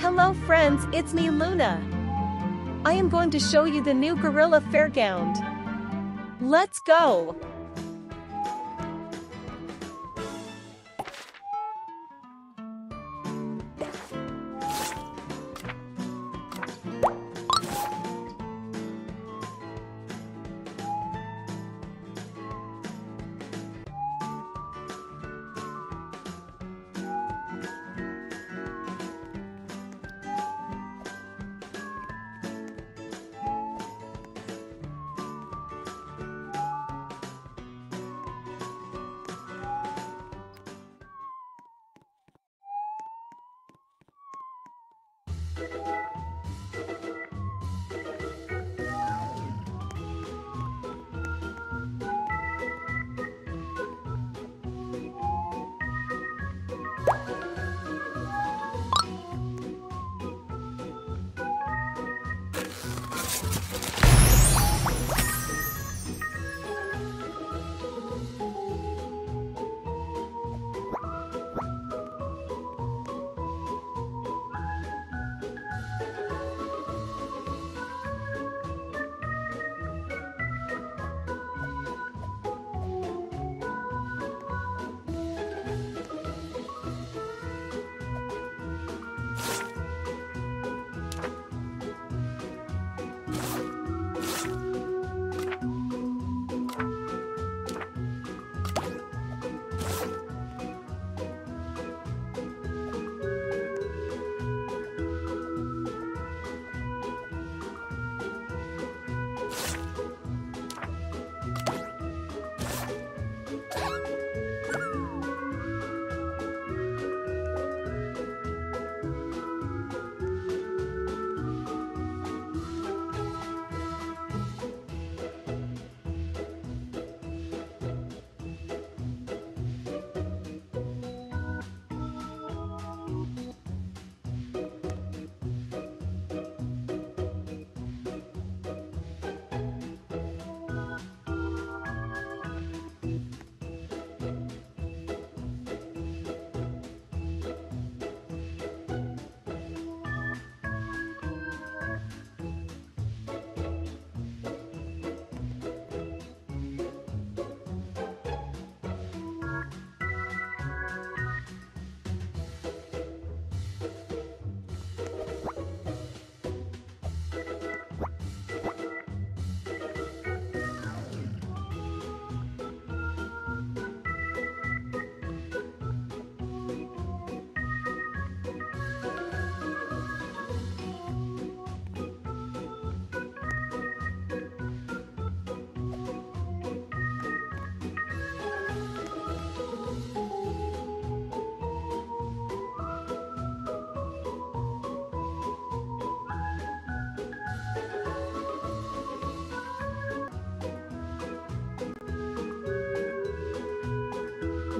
Hello friends, it's me Luna. I am going to show you the new Gorilla Fairground. Let's go!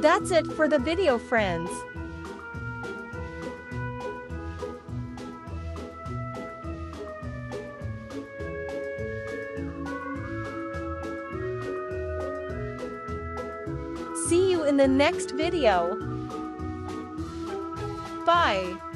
That's it for the video friends. See you in the next video. Bye.